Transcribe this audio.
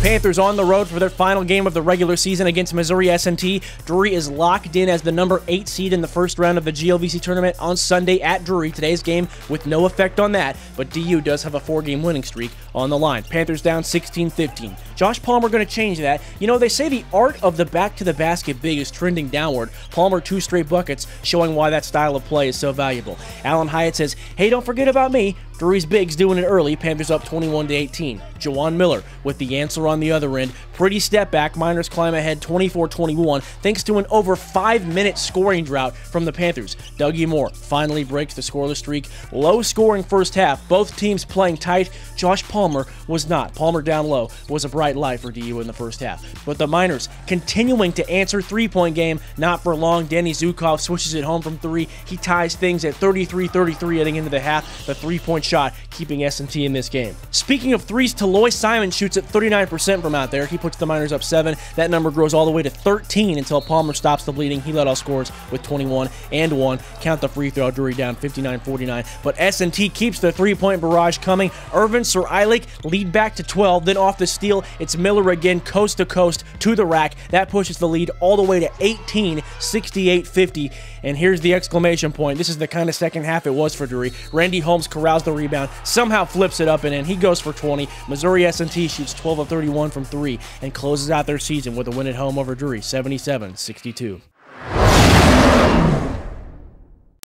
Panthers on the road for their final game of the regular season against Missouri S&T. Drury is locked in as the number 8 seed in the first round of the GLVC tournament on Sunday at Drury. Today's game with no effect on that, but DU does have a four-game winning streak on the line. Panthers down 16-15. Josh Palmer going to change that. You know, they say the art of the back-to-the-basket big is trending downward. Palmer two straight buckets, showing why that style of play is so valuable. Alan Hyatt says, hey, don't forget about me. Drury's bigs doing it early. Panthers up 21 to 18. Jawan Miller with the answer on the other end. Pretty step back. Miners climb ahead 24-21 thanks to an over five-minute scoring drought from the Panthers. Dougie Moore finally breaks the scoreless streak. Low scoring first half. Both teams playing tight. Josh Palmer was not. Palmer down low was a bright light for DU in the first half. But the Miners continuing to answer three-point game. Not for long. Danny Zukov switches it home from three. He ties things at 33-33 heading into the half. The three-point shot, keeping S&T in this game. Speaking of threes, Taloy Simon shoots at 39% from out there. He puts the Miners up 7. That number grows all the way to 13 until Palmer stops the bleeding. He led all scores with 21 and 1. Count the free throw. Drury down 59-49. But S&T keeps the three-point barrage coming. Irvin Sir Eilich lead back to 12. Then off the steal, it's Miller again, coast to coast to the rack. That pushes the lead all the way to 18, 68-50. And here's the exclamation point. This is the kind of second half it was for Drury. Randy Holmes corrals the rebound, somehow flips it up and in. He goes for 20. Missouri S&T shoots 12 of 31 from 3 and closes out their season with a win at home over Drury, 77-62.